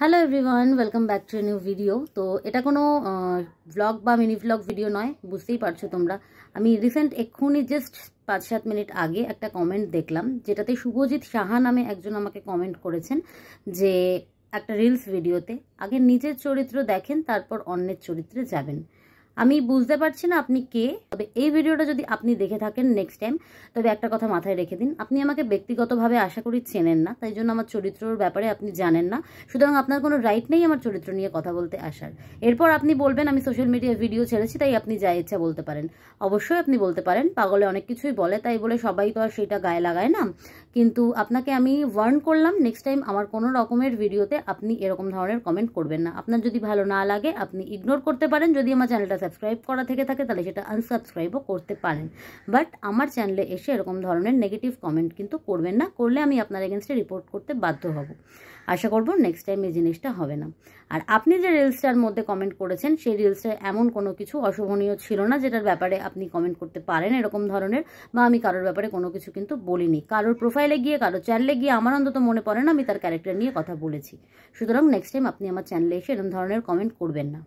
Hello everyone welcome back to new video তো এটা কোনো ব্লগ বা মিনি ব্লগ ভিডিও নয়, বুঝতেই পারছ তোমরা। আমি রিসেন্ট এক্ষুনি জাস্ট পাঁচ সাত মিনিট আগে একটা কমেন্ট দেখলাম, যেটাতে শুভজিৎ সাহা নামে একজন আমাকে কমেন্ট করেছেন যে একটা রিলস ভিডিওতে আগে নিজের চরিত্র দেখেন, তারপর অন্যের চরিত্রে যাবেন। আমি বুঝতে পারছি না আপনি কে, তবে এই ভিডিওটা যদি আপনি দেখে থাকেন নেক্সট টাইম তবে একটা কথা মাথায় রেখে দিন। আপনি আমাকে ব্যক্তিগতভাবে আশা করি চেনেন না, তাই জন্য আমার চরিত্রর ব্যাপারে আপনি জানেন না। সুতরাং আপনার কোনো রাইট নেই আমার চরিত্র নিয়ে কথা বলতে আসার। এরপর আপনি বলবেন, আমি সোশ্যাল মিডিয়ায় ভিডিও ছেড়েছি, তাই আপনি যা ইচ্ছা বলতে পারেন। অবশ্যই আপনি বলতে পারেন, পাগলে অনেক কিছুই বলে, তাই বলে সবাই তো আর সেটা গায়ে লাগায় না। কিন্তু আপনাকে আমি ওয়ার্ন করলাম নেক্সট টাইম আমার কোনো রকমের ভিডিওতে আপনি এরকম ধরনের কমেন্ট করবেন না। আপনার যদি ভালো না লাগে, আপনি ইগনোর করতে পারেন, যদি আমার চ্যানেলটা সাবস্ক্রাইব করা থেকে থাকে, তাহলে সেটা আনসাবস্ক্রাইবও করতে পারেন। বাট আমার চ্যানেলে এসে এরকম ধরনের নেগেটিভ কমেন্ট কিন্তু করবেন না, করলে আমি আপনার এগেনস্টে রিপোর্ট করতে বাধ্য হব। আশা করব নেক্সট টাইম এই জিনিসটা হবে না। আর আপনি যে রিলসটার মধ্যে কমেন্ট করেছেন, সেই রিলসটা এমন কোনো কিছু অশোভনীয় ছিল না, যেটার ব্যাপারে আপনি কমেন্ট করতে পারেন এরকম ধরনের, বা আমি কারোর ব্যাপারে কোনো কিছু কিন্তু বলিনি। কারোর প্রোফাইলে গিয়ে, কারোর চ্যানেলে গিয়ে আমার অন্তত মনে পড়ে না, আমি তার ক্যারেক্টার নিয়ে কথা বলেছি। সুতরাং নেক্সট টাইম আপনি আমার চ্যানেলে এসে এরকম ধরনের কমেন্ট করবেন না।